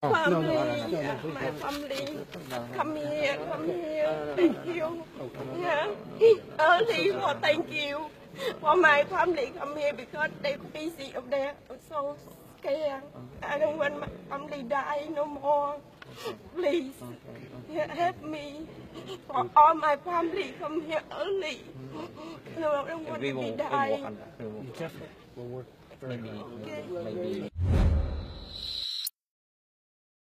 family, my family, come here, come here, thank you. Yeah, early for thank you for my family come here because they busy up there. I'm so scared. I don't want my family die no more. Please help me. For all my family come here early. No, I don't want to be die. Maybe